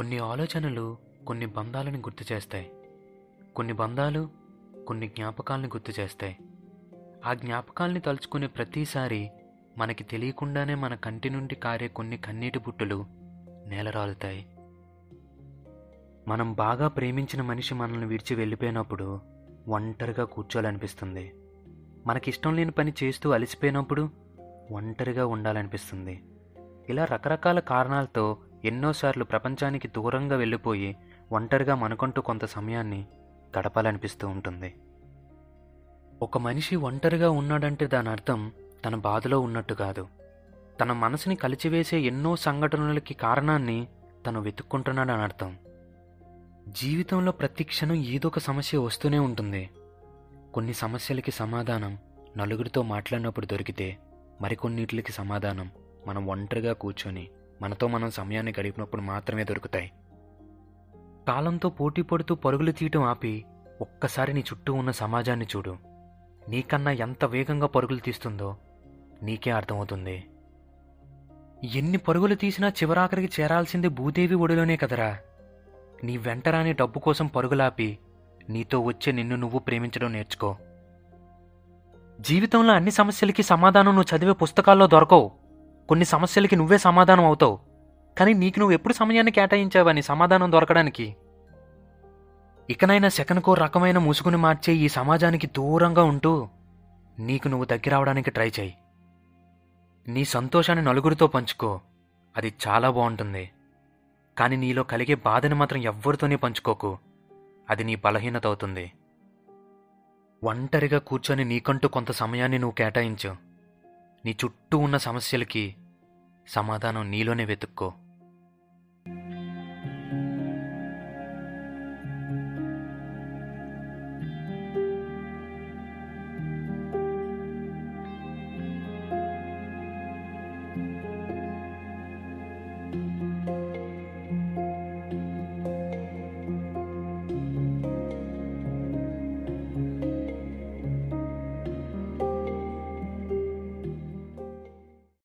కొన్ని ఆలోచనలు కొన్ని బంధాలను గుర్తు చేస్తాయి. కొన్ని బంధాలు కొన్ని జ్ఞాపకాలను గుర్తు చేస్తాయి. ఆ జ్ఞాపకాల్ని తలుచుకునే ప్రతిసారి మనకి తెలియకుండానే మన కంటి నుండి కారే కొన్ని కన్నీటి బుట్టలు నేలరాలుతాయి. మనం బాగా ప్రేమించిన మనిషి మనల్ని విడిచి వెళ్ళిపోయినప్పుడు ఒంటరిగా కూర్చోాలనిపిస్తుంది మనకిష్టం లేని పని చేస్తూ అలసిపోయినప్పుడు ఒంటరిగా ఉండాలనిపిస్తుంది. ఇలా రకరకాల కారణాలతో ఎన్నోసార్లు ప్రపంచానికి దూరంగా వెళ్ళిపోయి ఒంటరిగా మనకంటూ కొంత సమయాన్ని గడపాలనిపిస్తూ ఉంటుంది. ఒక మనిషి ఒంటరిగా ఉన్నాడంటే దాని అర్థం తన బాధలో ఉన్నట్టు కాదు. తన మనసుని కలిచివేసే ఎన్నో సంఘటనలకి కారణాన్ని తను వెతుక్కుంటున్నాడని అర్థం. జీవితంలో ప్రతి క్షణం ఏదో ఒక సమస్య వస్తూనే ఉంటుంది. కొన్ని సమస్యలకి సమాధానం నలుగురితో మాట్లాడినప్పుడు దొరికితే మరికొన్నిటికి సమాధానం మనం ఒంటరిగా కూర్చొని మనతో మనం సమయాన్ని గడిపినప్పుడు మాత్రమే దొరుకుతాయి. కాలంతో పోటీ పడుతూ పరుగులు తీయటం ఆపి ఒక్కసారి నీ చుట్టూ ఉన్న సమాజాన్ని చూడు. నీకన్నా ఎంత వేగంగా పరుగులు తీస్తుందో నీకే అర్థమవుతుంది. ఎన్ని పరుగులు తీసినా చివరాఖరికి చేరాల్సింది భూదేవి ఒడిలోనే కదరా. నీ వెంటరాని డబ్బు కోసం పరుగులాపి నీతో వచ్చే నిన్ను నువ్వు ప్రేమించడం నేర్చుకో. జీవితంలో అన్ని సమస్యలకి సమాధానం నువ్వు చదివే పుస్తకాల్లో దొరకవు. కొన్ని సమస్యలకి నువ్వే సమాధానం అవుతావు. కానీ నీకు నువ్వు ఎప్పుడు సమయాన్ని కేటాయించావని సమాధానం దొరకడానికి? ఇకనైనా సెకనుకో రకమైన ముసుగుని మార్చే ఈ సమాజానికి దూరంగా ఉంటూ నీకు నువ్వు దగ్గర అవడానికి ట్రై చేయి. నీ సంతోషాన్ని నలుగురితో పంచుకో. అది చాలా బాగుంటుంది. కానీ నీలో కలిగే బాధని మాత్రం ఎవ్వరితోనే పంచుకోకు. అది నీ బలహీనత అవుతుంది. ఒంటరిగా కూర్చొని నీకంటూ కొంత సమయాన్ని నువ్వు కేటాయించు. నీ చుట్టూ ఉన్న సమస్యలకి సమాధానం నీలోనే వెతుక్కో.